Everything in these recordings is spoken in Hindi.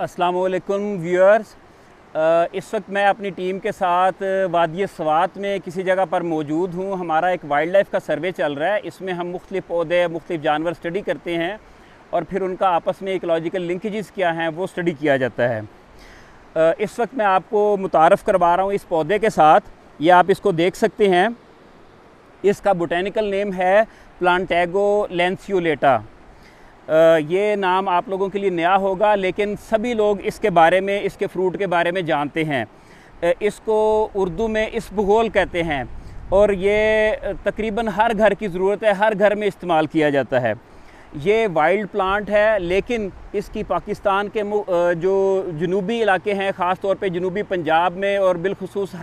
असलकुम व्यूअर्स इस वक्त मैं अपनी टीम के साथ वादी स्वात में किसी जगह पर मौजूद हूँ। हमारा एक वाइल्ड लाइफ का सर्वे चल रहा है। इसमें हम मुख्तलिफ़ पौधे, मुख्तलिफ़ जानवर स्टडी करते हैं और फिर उनका आपस में इकोलॉजिकल लिंकेजेस क्या हैं, वो स्टडी किया जाता है। इस वक्त मैं आपको मुतारफ़ करवा रहा हूँ इस पौधे के साथ। ये आप इसको देख सकते हैं। इसका बोटेनिकल नेम है प्लांटेगो लेंसियोलेटा ये नाम आप लोगों के लिए नया होगा, लेकिन सभी लोग इसके बारे में, इसके फ्रूट के बारे में जानते हैं। इसको उर्दू में इस भूगोल कहते हैं, और ये तकरीबन हर घर की ज़रूरत है, हर घर में इस्तेमाल किया जाता है। ये वाइल्ड प्लांट है, लेकिन इसकी पाकिस्तान के जो जनूबी इलाके हैं, ख़ास तौर पे जनूबी पंजाब में, और बिलखसूस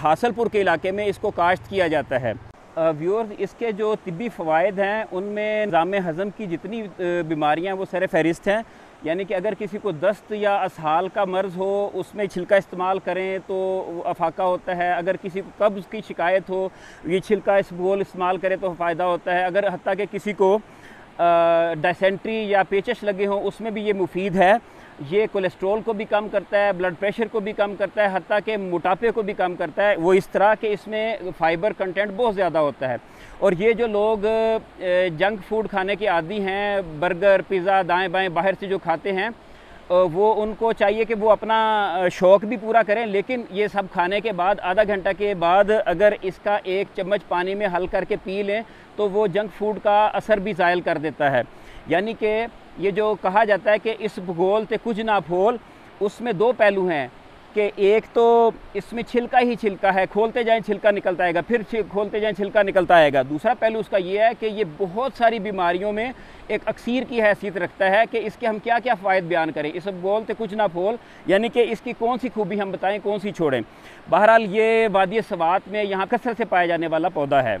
हासलपुर के इलाके में इसको काश्त किया जाता है। व्यूअर्स इसके जो तिबी फ़वाद हैं, उनमें जाम हज़म की जितनी बीमारियाँ वो सर फहरिस्त हैं। यानी कि अगर किसी को दस्त या असहाल का मर्ज़ हो, उसमें छिलका इस्तेमाल करें तो अफाका होता है। अगर किसी को कब्ज़ की शिकायत हो, ये छिलका इस बोल इस्तेमाल करें तो फ़ायदा होता है। अगर हती कि किसी को डायसेंट्री या पेचश लगे हों, उसमें भी ये मुफीद है। ये कोलेस्ट्रॉल को भी कम करता है ब्लड प्रेशर को भी कम करता है हती के मोटापे को भी कम करता है। वो इस तरह के इसमें फ़ाइबर कंटेंट बहुत ज़्यादा होता है। और ये जो लोग जंक फ़ूड खाने के आदि हैं बर्गर पिज़्ज़ा दाएँ बाएँ, बाहर से जो खाते हैं वो उनको चाहिए कि वो अपना शौक़ भी पूरा करें, लेकिन ये सब खाने के बाद, आधा घंटा के बाद अगर इसका एक चम्मच पानी में हल करके पी लें तो वो जंक फ़ूड का असर भी ज़ायल कर देता है। यानी कि ये जो कहा जाता है कि इस भूगोल से कुछ ना फोल उसमें दो पहलू हैं। कि एक तो इसमें छिलका ही छिलका है, खोलते जाएँ, छिलका निकलता आएगा, फिर खोलते जाएँ, छिलका निकलता आएगा। दूसरा पहलू उसका ये है कि ये बहुत सारी बीमारियों में एक अक्सर की हैसियत रखता है कि इसके हम क्या क्या फ़ायदे बयान करें। इस बोलते कुछ ना फोल यानी कि इसकी कौन सी खूबी हम बताएँ कौन सी छोड़ें। बहरहाल ये वादी सवात में यहाँ कसर से पाया जाने वाला पौधा है।